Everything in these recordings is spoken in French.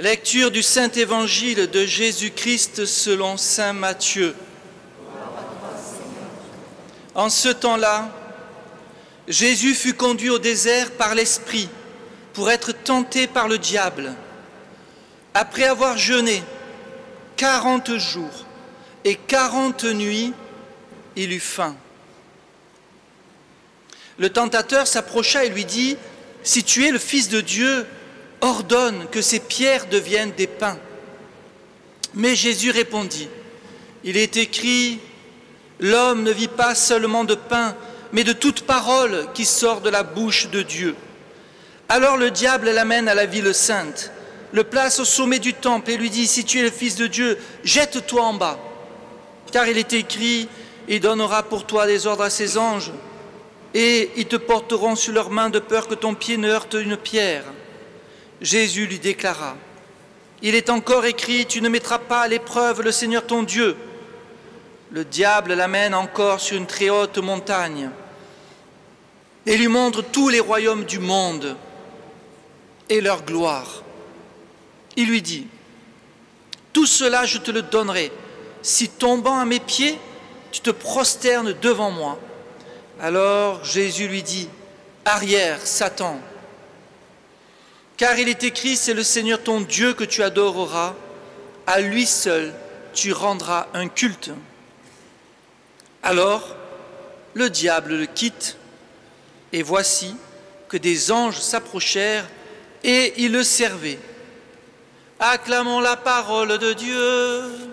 Lecture du Saint Évangile de Jésus-Christ selon Saint Matthieu. En ce temps-là, Jésus fut conduit au désert par l'Esprit pour être tenté par le diable. Après avoir jeûné quarante jours et quarante nuits, il eut faim. Le tentateur s'approcha et lui dit, Si tu es le Fils de Dieu, ordonne que ces pierres deviennent des pains. Mais Jésus répondit, Il est écrit, L'homme ne vit pas seulement de pain, mais de toute parole qui sort de la bouche de Dieu. Alors le diable l'amène à la ville sainte, le place au sommet du temple et lui dit, Si tu es le Fils de Dieu, jette-toi en bas. Car il est écrit, Il donnera pour toi des ordres à ses anges, et ils te porteront sur leurs mains de peur que ton pied ne heurte une pierre. Jésus lui déclara, Il est encore écrit, tu ne mettras pas à l'épreuve le Seigneur ton Dieu. Le diable l'amène encore sur une très haute montagne et lui montre tous les royaumes du monde et leur gloire. Il lui dit, Tout cela je te le donnerai si tombant à mes pieds, tu te prosternes devant moi. Alors Jésus lui dit, Arrière, Satan, car il est écrit, c'est le Seigneur ton Dieu que tu adoreras, à lui seul tu rendras un culte. Alors le diable le quitte, et voici que des anges s'approchèrent et ils le servaient. Acclamons la parole de Dieu.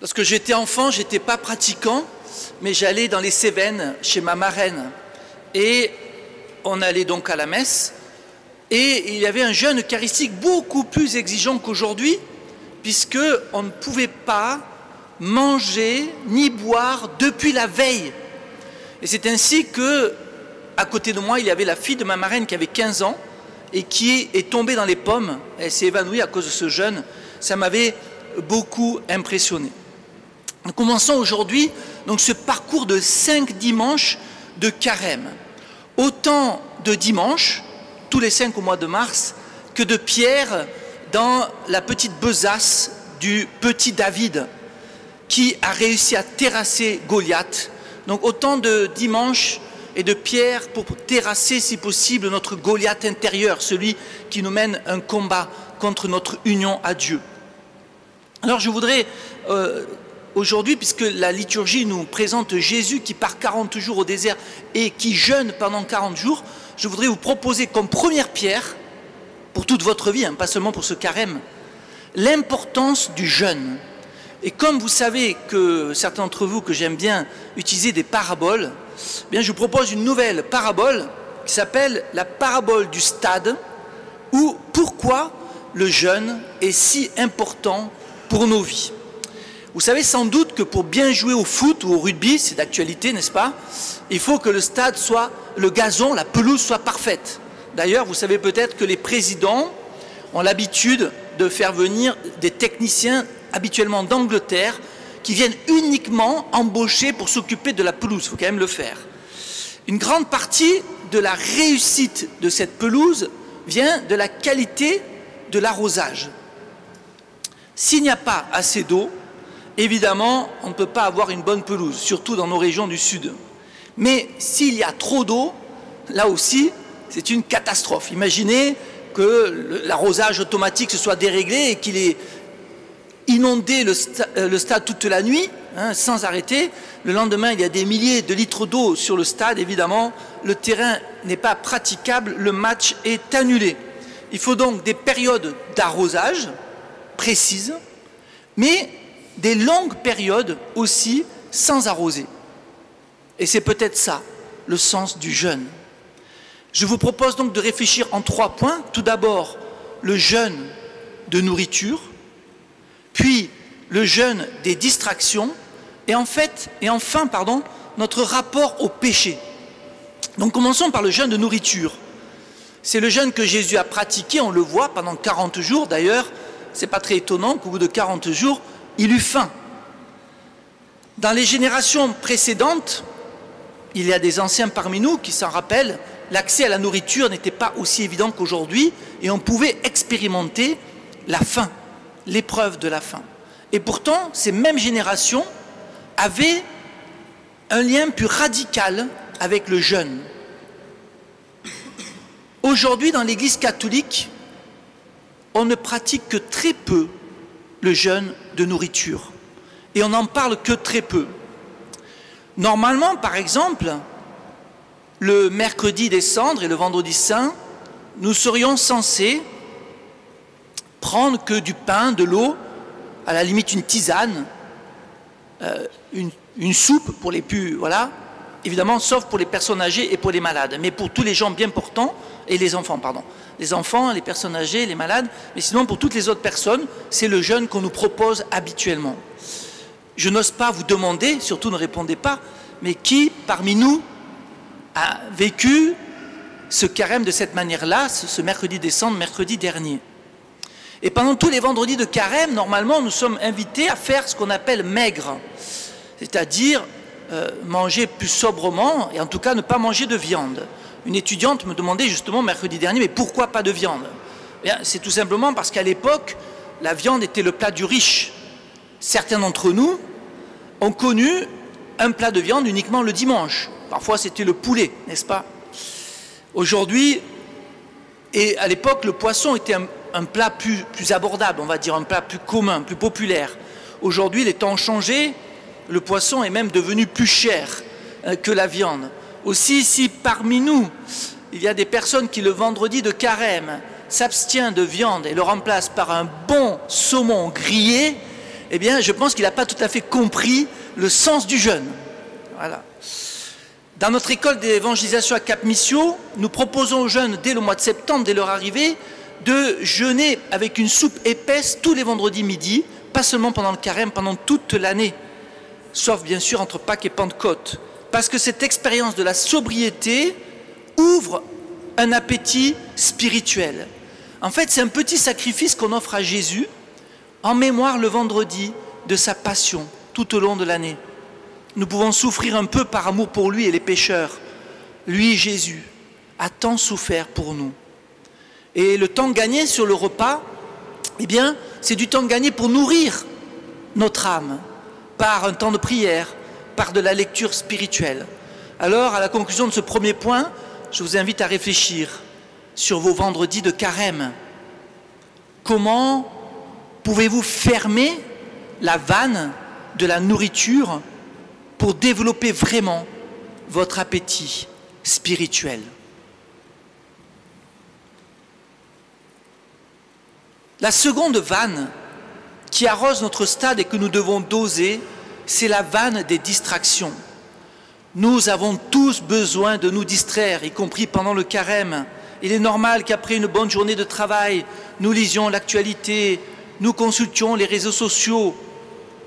Lorsque j'étais enfant, je n'étais pas pratiquant, mais j'allais dans les Cévennes chez ma marraine. Et on allait donc à la messe. Et il y avait un jeûne eucharistique beaucoup plus exigeant qu'aujourd'hui, puisque on ne pouvait pas manger ni boire depuis la veille. Et c'est ainsi que, à côté de moi, il y avait la fille de ma marraine qui avait 15 ans et qui est tombée dans les pommes. Elle s'est évanouie à cause de ce jeûne. Ça m'avait beaucoup impressionné. Nous commençons aujourd'hui donc ce parcours de cinq dimanches de carême. Autant de dimanches, tous les cinq au mois de mars, que de pierres dans la petite besace du petit David qui a réussi à terrasser Goliath. Donc autant de dimanches et de pierres pour terrasser, si possible, notre Goliath intérieur, celui qui nous mène un combat contre notre union à Dieu. Alors je voudrais euh, aujourd'hui, puisque la liturgie nous présente Jésus qui part 40 jours au désert et qui jeûne pendant 40 jours, je voudrais vous proposer comme première pierre, pour toute votre vie, hein, pas seulement pour ce carême, l'importance du jeûne. Et comme vous savez que certains d'entre vous que j'aime bien utiliser des paraboles, eh je vous propose une nouvelle parabole qui s'appelle la parabole du stade, ou pourquoi le jeûne est si important pour nos vies. Vous savez sans doute que pour bien jouer au foot ou au rugby, c'est d'actualité, n'est-ce pas Il faut que le stade soit, le gazon, la pelouse soit parfaite. D'ailleurs, vous savez peut-être que les présidents ont l'habitude de faire venir des techniciens habituellement d'Angleterre qui viennent uniquement embaucher pour s'occuper de la pelouse. Il faut quand même le faire. Une grande partie de la réussite de cette pelouse vient de la qualité de l'arrosage. S'il n'y a pas assez d'eau, évidemment, on ne peut pas avoir une bonne pelouse, surtout dans nos régions du sud. Mais s'il y a trop d'eau, là aussi, c'est une catastrophe. Imaginez que l'arrosage automatique se soit déréglé et qu'il ait inondé le, euh, stade toute la nuit, hein, sans arrêter. Le lendemain, il y a des milliers de litres d'eau sur le stade, évidemment. Le terrain n'est pas praticable, le match est annulé. Il faut donc des périodes d'arrosage précises, mais des longues périodes aussi sans arroser. Et c'est peut-être ça le sens du jeûne. Je vous propose donc de réfléchir en trois points. Tout d'abord, le jeûne de nourriture, puis le jeûne des distractions, et enfin, notre rapport au péché. Donc commençons par le jeûne de nourriture. C'est le jeûne que Jésus a pratiqué, on le voit pendant 40 jours. D'ailleurs, c'est pas très étonnant qu'au bout de 40 jours, il eut faim. Dans les générations précédentes, il y a des anciens parmi nous qui s'en rappellent, l'accès à la nourriture n'était pas aussi évident qu'aujourd'hui et on pouvait expérimenter la faim, l'épreuve de la faim. Et pourtant, ces mêmes générations avaient un lien plus radical avec le jeûne. Aujourd'hui, dans l'Église catholique, on ne pratique que très peu le jeûne de nourriture. Et on n'en parle que très peu. Normalement, par exemple, le mercredi des cendres et le vendredi saint, nous serions censés prendre que du pain, de l'eau, à la limite une tisane, euh, une, une, soupe pour les plus, voilà, évidemment, sauf pour les personnes âgées et pour les malades. Mais pour tous les gens bien portants, et les enfants, pardon, les enfants, les personnes âgées, les malades, mais sinon pour toutes les autres personnes, c'est le jeûne qu'on nous propose habituellement. Je n'ose pas vous demander, surtout ne répondez pas, mais qui parmi nous a vécu ce carême de cette manière-là, ce mercredi décembre, mercredi dernier? Et pendant tous les vendredis de carême, normalement, nous sommes invités à faire ce qu'on appelle maigre, c'est-à-dire euh, manger plus sobrement et en tout cas ne pas manger de viande une étudiante me demandait justement mercredi dernier, mais pourquoi pas de viande eh C'est tout simplement parce qu'à l'époque, la viande était le plat du riche. Certains d'entre nous ont connu un plat de viande uniquement le dimanche. Parfois c'était le poulet, n'est-ce pas Aujourd'hui, et à l'époque, le poisson était un, plat plus, abordable, on va dire, un plat plus commun, plus populaire. Aujourd'hui, les temps ont changé, le poisson est même devenu plus cher euh, que la viande. Aussi, si parmi nous, il y a des personnes qui le vendredi de carême s'abstient de viande et le remplace par un bon saumon grillé, eh bien, je pense qu'il n'a pas tout à fait compris le sens du jeûne. Dans notre école d'évangélisation à Cap Mission, nous proposons aux jeunes, dès le mois de septembre, dès leur arrivée, de jeûner avec une soupe épaisse tous les vendredis midi, pas seulement pendant le carême, pendant toute l'année, sauf bien sûr entre Pâques et Pentecôte parce que cette expérience de la sobriété ouvre un appétit spirituel. En fait, c'est un petit sacrifice qu'on offre à Jésus en mémoire le vendredi de sa passion tout au long de l'année. Nous pouvons souffrir un peu par amour pour lui et les pécheurs. Lui, Jésus, a tant souffert pour nous. Et le temps gagné sur le repas, eh bien, c'est du temps gagné pour nourrir notre âme par un temps de prière, par de la lecture spirituelle. Alors, à la conclusion de ce premier point, je vous invite à réfléchir sur vos vendredis de carême. Comment pouvez-vous fermer la vanne de la nourriture pour développer vraiment votre appétit spirituel? La seconde vanne qui arrose notre stade et que nous devons doser, c'est la vanne des distractions. Nous avons tous besoin de nous distraire, y compris pendant le carême. Il est normal qu'après une bonne journée de travail, nous lisions l'actualité, nous consultions les réseaux sociaux.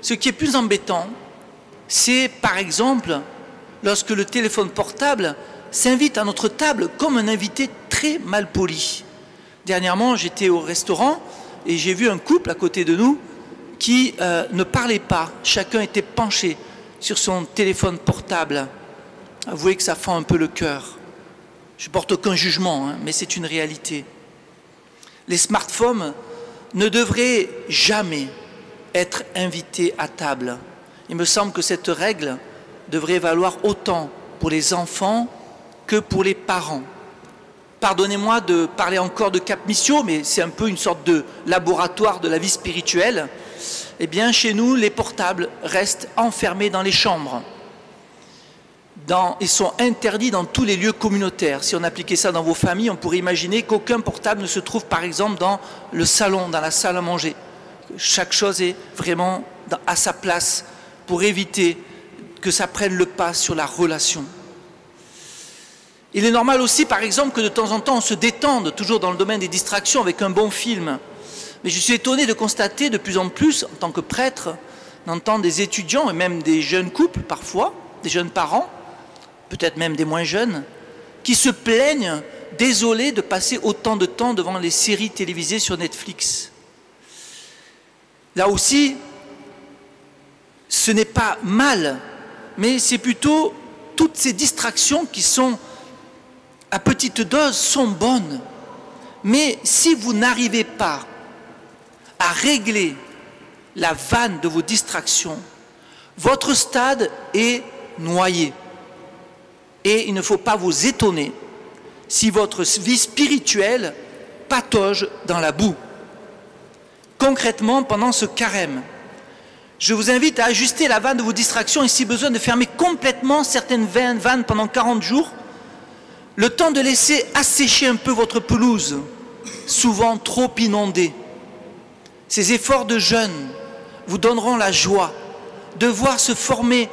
Ce qui est plus embêtant, c'est par exemple lorsque le téléphone portable s'invite à notre table comme un invité très mal poli. Dernièrement, j'étais au restaurant et j'ai vu un couple à côté de nous qui euh, ne parlaient pas. Chacun était penché sur son téléphone portable. Avouez que ça fend un peu le cœur. Je porte aucun jugement, hein, mais c'est une réalité. Les smartphones ne devraient jamais être invités à table. Il me semble que cette règle devrait valoir autant pour les enfants que pour les parents. Pardonnez-moi de parler encore de Cap Mission, mais c'est un peu une sorte de laboratoire de la vie spirituelle eh bien chez nous, les portables restent enfermés dans les chambres. ils sont interdits dans tous les lieux communautaires. Si on appliquait ça dans vos familles, on pourrait imaginer qu'aucun portable ne se trouve par exemple dans le salon, dans la salle à manger. Chaque chose est vraiment à sa place pour éviter que ça prenne le pas sur la relation. Il est normal aussi, par exemple, que de temps en temps on se détende, toujours dans le domaine des distractions, avec un bon film, mais je suis étonné de constater de plus en plus, en tant que prêtre, d'entendre des étudiants et même des jeunes couples parfois, des jeunes parents, peut-être même des moins jeunes, qui se plaignent, désolés de passer autant de temps devant les séries télévisées sur Netflix. Là aussi, ce n'est pas mal, mais c'est plutôt toutes ces distractions qui sont à petite dose sont bonnes. Mais si vous n'arrivez pas à régler la vanne de vos distractions, votre stade est noyé. Et il ne faut pas vous étonner si votre vie spirituelle patauge dans la boue. Concrètement, pendant ce carême, je vous invite à ajuster la vanne de vos distractions et si besoin de fermer complètement certaines vannes pendant 40 jours, le temps de laisser assécher un peu votre pelouse, souvent trop inondée. Ces efforts de jeûne vous donneront la joie de voir se former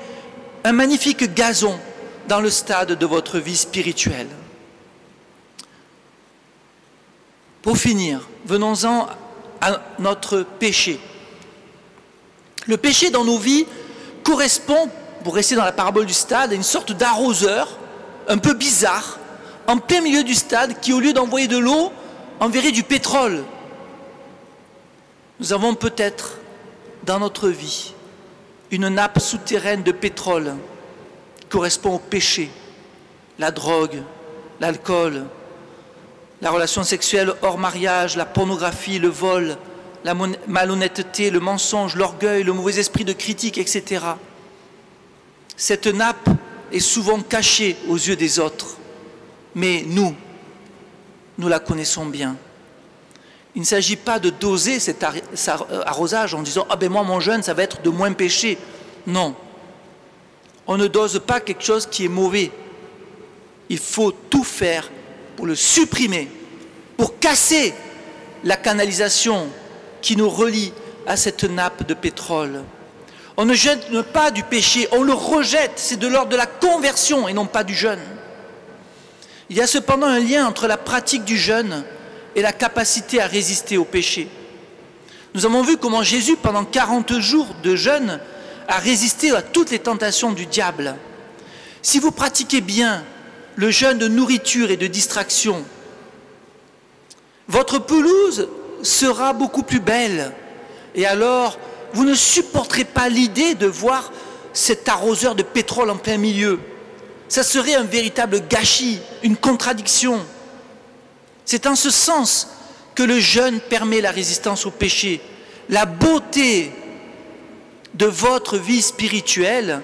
un magnifique gazon dans le stade de votre vie spirituelle. Pour finir, venons-en à notre péché. Le péché dans nos vies correspond, pour rester dans la parabole du stade, à une sorte d'arroseur un peu bizarre, en plein milieu du stade, qui au lieu d'envoyer de l'eau, enverrait du pétrole. Nous avons peut-être dans notre vie une nappe souterraine de pétrole qui correspond au péché, la drogue, l'alcool, la relation sexuelle hors mariage, la pornographie, le vol, la malhonnêteté, le mensonge, l'orgueil, le mauvais esprit de critique, etc. Cette nappe est souvent cachée aux yeux des autres, mais nous, nous la connaissons bien. Il ne s'agit pas de doser cet arrosage en disant Ah ben moi, mon jeûne, ça va être de moins péché. Non. On ne dose pas quelque chose qui est mauvais. Il faut tout faire pour le supprimer, pour casser la canalisation qui nous relie à cette nappe de pétrole. On ne jette pas du péché, on le rejette. C'est de l'ordre de la conversion et non pas du jeûne. Il y a cependant un lien entre la pratique du jeûne et la capacité à résister au péché. Nous avons vu comment Jésus, pendant 40 jours de jeûne, a résisté à toutes les tentations du diable. Si vous pratiquez bien le jeûne de nourriture et de distraction, votre pelouse sera beaucoup plus belle. Et alors, vous ne supporterez pas l'idée de voir cet arroseur de pétrole en plein milieu. Ça serait un véritable gâchis, une contradiction. C'est en ce sens que le jeûne permet la résistance au péché. La beauté de votre vie spirituelle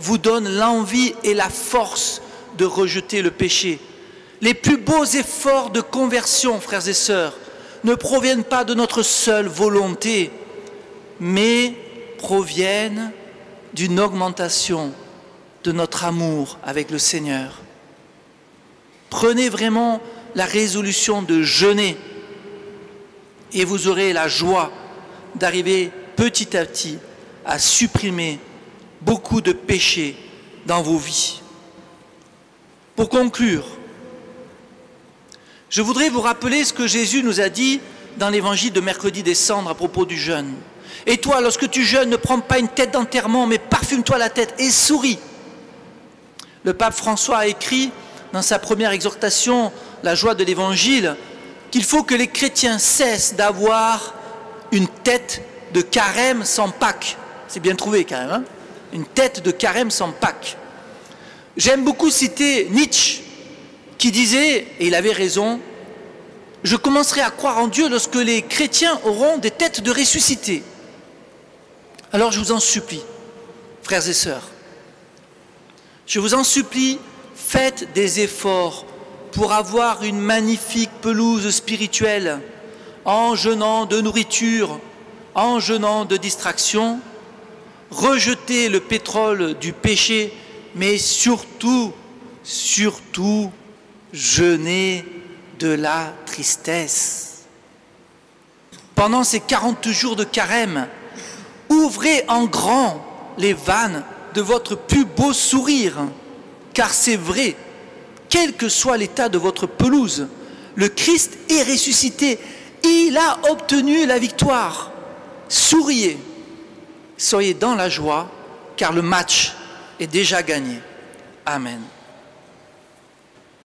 vous donne l'envie et la force de rejeter le péché. Les plus beaux efforts de conversion, frères et sœurs, ne proviennent pas de notre seule volonté, mais proviennent d'une augmentation de notre amour avec le Seigneur. Prenez vraiment la résolution de jeûner et vous aurez la joie d'arriver petit à petit à supprimer beaucoup de péchés dans vos vies. Pour conclure, je voudrais vous rappeler ce que Jésus nous a dit dans l'évangile de mercredi des cendres à propos du jeûne. Et toi, lorsque tu jeûnes, ne prends pas une tête d'enterrement, mais parfume-toi la tête et souris. Le pape François a écrit dans sa première exhortation, La joie de l'évangile, qu'il faut que les chrétiens cessent d'avoir une tête de carême sans Pâques. C'est bien trouvé quand même, hein une tête de carême sans Pâques. J'aime beaucoup citer Nietzsche, qui disait, et il avait raison, je commencerai à croire en Dieu lorsque les chrétiens auront des têtes de ressuscités. Alors je vous en supplie, frères et sœurs, je vous en supplie, faites des efforts pour avoir une magnifique pelouse spirituelle, en jeûnant de nourriture, en jeûnant de distraction, rejetez le pétrole du péché, mais surtout, surtout, jeûner de la tristesse. Pendant ces 40 jours de carême, ouvrez en grand les vannes de votre plus beau sourire, car c'est vrai, quel que soit l'état de votre pelouse, le Christ est ressuscité, il a obtenu la victoire. Souriez, soyez dans la joie, car le match est déjà gagné. Amen.